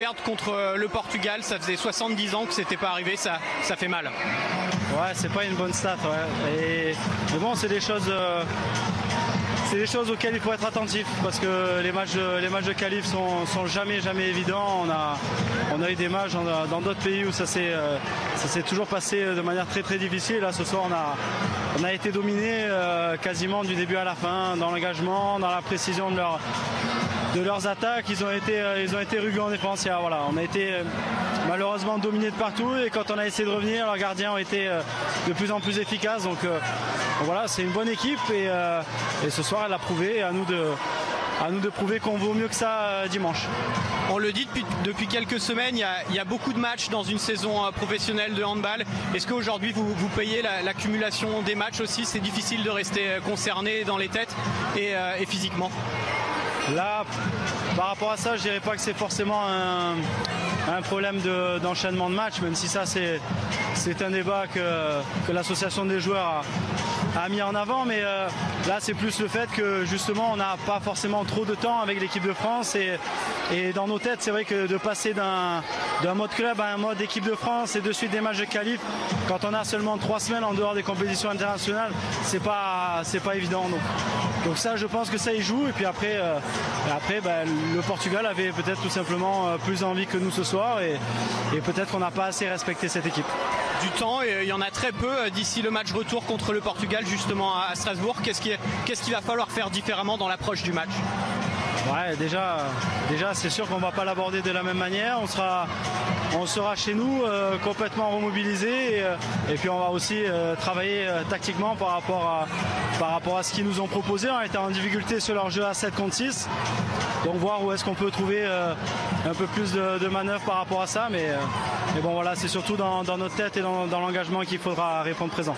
Perdre contre euh, le Portugal, ça faisait 70 ans que c'était pas arrivé, ça, ça fait mal. Ouais, c'est pas une bonne stat. Ouais. Et, mais bon, c'est des choses. euh, c'est des choses auxquelles il faut être attentif parce que les matchs, de- qualif sont, sont jamais jamais évidents. On a, eu des matchs dans d'autres pays où ça s'est, euh, ça s'est toujours passé de manière très très difficile. Là, ce soir, on a, on a été dominé euh, quasiment du début à la fin dans l'engagement, dans la précision de leur, de leurs attaques. Ils ont été, euh, ils ont été rugueux en défense. Et, voilà, on a été malheureusement dominé de partout. Et quand on a essayé de revenir, leurs gardiens ont été de plus en plus efficaces. Donc voilà, c'est une bonne équipe. Et ce soir, elle a prouvé. Et à nous de, à nous de prouver qu'on vaut mieux que ça euh, dimanche. On le dit depuis, depuis quelques semaines, il y, a, il y a beaucoup de matchs dans une saison euh, professionnelle de handball. Est-ce qu'aujourd'hui vous, vous payez la- l'accumulation des matchs aussi? C'est difficile de rester euh, concerné dans les têtes et, et physiquement. Là, par rapport à ça, je dirais pas que c'est forcément un, un problème de- d'enchaînement de, matchs, même si ça c'est c'est un débat que, que l'association des joueurs a, a mis en avant. Mais euh, là, c'est plus le fait que justement, on n'a pas forcément trop de temps avec l'équipe de France et, et dans nos têtes, c'est vrai que de passer d'un mode club à un mode équipe de France et de suite des matchs de qualif, quand on a seulement trois semaines en dehors des compétitions internationales, c'est pas pas évident. Donc, donc ça, je pense que ça y joue. Et puis après, euh, après ben, le Portugal avait peut-être tout simplement euh, plus envie que nous ce soir et, et peut-être qu'on n'a pas assez respecté cette équipe. Du temps, et il y en a très peu d'ici le match retour contre le Portugal, justement à Strasbourg. Qu'est-ce qui- qu'est-ce qu'il va falloir faire différemment dans l'approche du match? Ouais, déjà, déjà c'est sûr qu'on va pas l'aborder de la même manière. On sera, on sera chez nous euh, complètement remobilisé et, euh, et puis on va aussi euh, travailler euh, tactiquement par rapport à, par rapport à ce qu'ils nous ont proposé. On était en difficulté sur leur jeu à 7 contre 6. Donc voir où est-ce qu'on peut trouver euh, un peu plus de, de manœuvre par rapport à ça. Mais, euh, mais bon voilà, c'est surtout dans, dans notre tête et dans, dans l'engagement qu'il faudra répondre présent.